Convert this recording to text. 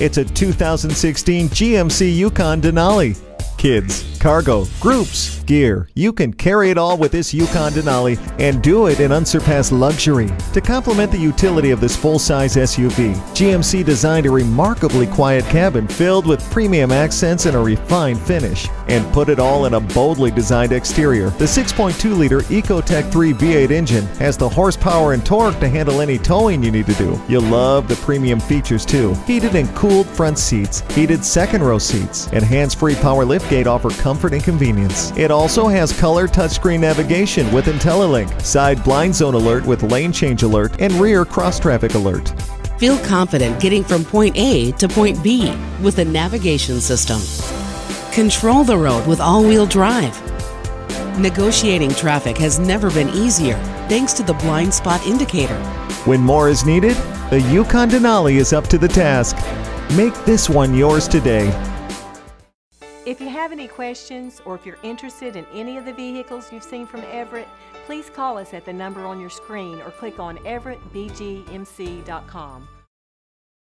It's a 2016 GMC Yukon Denali. Kids, cargo, groups, gear. You can carry it all with this Yukon Denali and do it in unsurpassed luxury. To complement the utility of this full-size SUV, GMC designed a remarkably quiet cabin filled with premium accents and a refined finish, and put it all in a boldly designed exterior. The 6.2-liter Ecotec 3 V8 engine has the horsepower and torque to handle any towing you need to do. You'll love the premium features too. Heated and cooled front seats, heated second row seats, and hands-free power lift offer comfort and convenience. It also has color touchscreen navigation with IntelliLink, side blind zone alert with lane change alert, and rear cross traffic alert. Feel confident getting from point A to point B with a navigation system. Control the road with all-wheel drive. Negotiating traffic has never been easier thanks to the blind spot indicator. When more is needed, the Yukon Denali is up to the task. Make this one yours today. If you have any questions or if you're interested in any of the vehicles you've seen from Everett, please call us at the number on your screen or click on everettbgmc.com.